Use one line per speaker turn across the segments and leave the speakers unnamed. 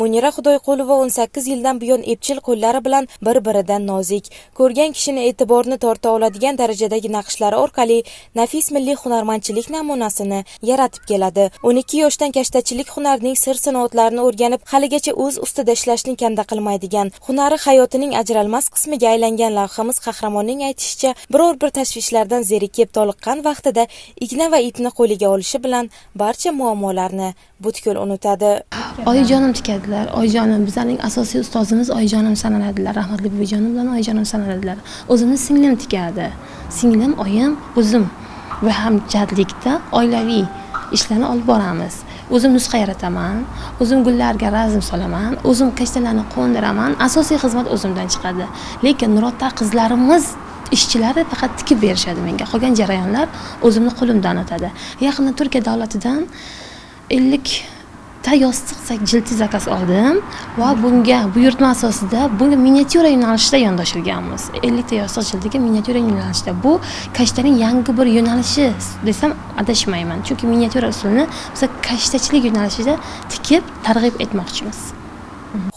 munira xudoyqulova o'n sakkiz yildan buyon epchil qo'llari bilan bir biridan nozik. Ko'rgan kishini e'tiborni torta oladigan darajadagi naqshlari orqali nafis milliy hunarmandchilik namunasini yaratib keladi. O'n ikki yoshdan kashtachilik hunarining sir sinoatlarini o'rganib haligacha o'z ustida ishlashni kanda qilmaydigan hunari hayotining ajralmas qismiga aylangan lavhamiz qahramonning aytishicha biror bir tashvishlardan zerikib toliqqan vaqtida igna va ipni qo'liga olishi bilan barcha muammolarni butkul unutadi.
Oyijonim sanaladilar. Oyijonim bizlarning asosiy ustozimiz oyijonim sanaladilar. Rahmatli buvijonim bilan oyijonim sanaladilar. O'zimni singlim tikadi singlim oyim o'zim. Va hamjadlikda oilaviy ishlarni olib boramiz. O'zim nusxa yarataman o'zim gullarga razm solaman o'zim kashtalarni qo'ndiraman. Asosiy xizmat o'zimdan chiqadi. Lekin nurota qizlarimiz ishchilari faqat tikib berishadi menga. Qolgan jarayonlar o'zimni qo'limdan o'tadi. Yaqinda turkiya davlatidan ellik bitta yostiq jildi zakaz oldim va bunga buyurtma asosida bunga miniatyura yo'nalishida yondoshilganmiz. Ellikta yostiq jildiga miniatyura yo'nalishida bu kashtaning yangi bir yo'nalishi desam adashmayman. Chunki miniatyura usulini biz kashtachilik yo'nalishida tikib targ'ib etmoqchimiz.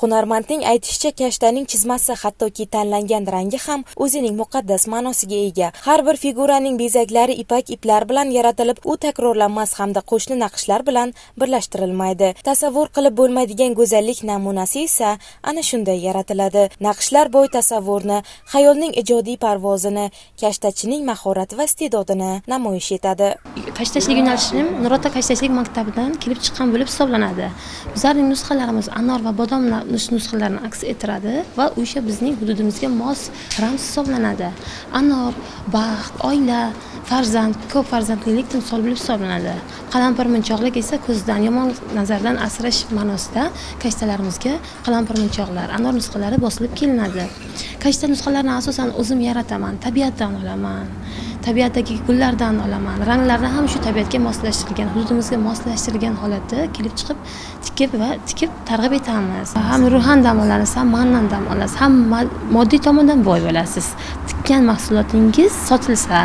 Hunarmandning aytishicha kashtaning chizmasi hattoki tanlangan rangi ham o'zining muqaddas ma'nosiga ega. Har bir figuraning bezaklari ipak iplar bilan yaratilib u takrorlanmas hamda qo'shni naqshlar bilan birlashtirilmaydi. Tasavvur qilib bo'lmaydigan go'zallik namunasi esa ana shunday yaratiladi. Naqshlar boy tasavvurni xayolning ijodiy parvozini kashtachining mahorati va iste'dodini namoyish etadi.
Kashtachilik yo'nalishim nurota kashtachilik maktabidan kelib chiqqan bo'lib hisoblanadi. Bizlarning nusxalarimiz anor va bodom nusxalarini aks ettiradi va o'sha bizning hududimizga mos ramz hisoblanadi. Anor baxt oila farzand ko'p farzandlilik timsol bo'lib hisoblanadi. Qalampir munchoqlik esa ko'zdan yomon nazardan asrash ma'nosida kashtalarimizga qalampir munchoqlar anor nusxalari bosilib kelinadi. Kashta nusxalarini asosan o'zim yarataman tabiatdan olaman. Tabiatdagi gullardan olaman. Ranglarni ham shu tabiatga moslashtirilgan hududimizga moslashtirilgan holatda kelib chiqib tikib va tikib targ'ib etamiz. Ham ruhan dam olasiz ham ma'nan dam olasiz ham moddiy tomondan boy bo'lasiz. Tikkan mahsulotingiz sotilsa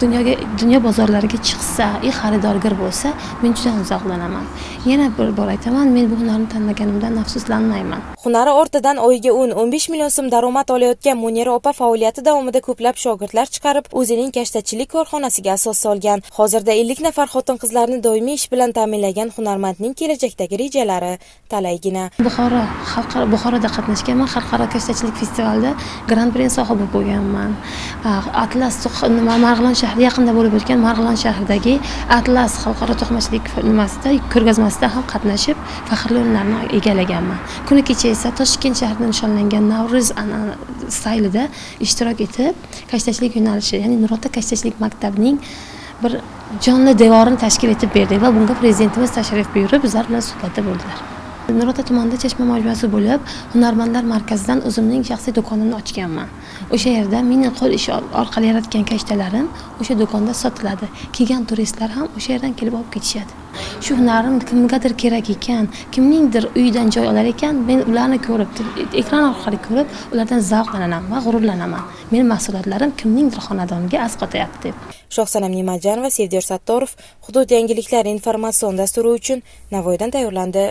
dunyoga dunyo bozorlariga chiqsa и xaridorgir bo'lsa men juda ham zavqlanaman yana bir bor aytaman men bu hunarni tanlaganimdan afsuslanmayman.
Hunari ortidan oyiga o'n o'n besh million so'm daromad olayotgan munira opa faoliyati davomida ko'plab shogirdlar chiqarib o'zining kashtachilik korxonasiga asos solgan. Hozirda ellik nafar xotin qizlarni doimiy ish bilan ta'minlagan hunarmandning kelajakdagi rejalari talaygina.
Buxoro xalqaro buxoroda qatnashganman xalqaro kashtachilik festivalida grand prix sohibi bo'lganman. Atlas nima marg'ilon shahri yaqinida bo'lib o'tgan marg'ilon shahridagi atlas xalqaro to'qimachilik nimasida ko'rgazmasida ham qatnashib faxrli o'rinlarni egallaganman. Kuni kecha esa toshkent shahrida nishonlangan navro'z saylida ishtirok etib kashtachilik yo'nalishi ya'ni nurota kashtachilik maktabining bir jonli devorini tashkil etib berdik va bunga prezidentimiz tashrif buyurib bizlar bilan suhbatda bo'ldilar. Nurota tumanida chashma majmuasi bo'lib hunarmandlar markazidan o'zimning shaxsiy do'konimni ochganman. O'sha yerda mening qo'l ishi orqali yaratgan kashtalarim o'sha do'konda sotiladi. Kelgan turistlar ham o'sha yerdan kelib olib ketishadi. Shu hunarim kimgadir kerak ekan kimningdir uyidan joy olar ekan men ularni ko'rib ekran orqali ko'rib ulardan zavqlanaman va g'ururlanaman. Meni mahsulotlarim kimningdir xonadoniga asqotyapti. Deb
shohsanam nemajanova sevdiyor sattorov hudud yangiliklari informatsion dasturi uchun navoiydan tayyorlandi.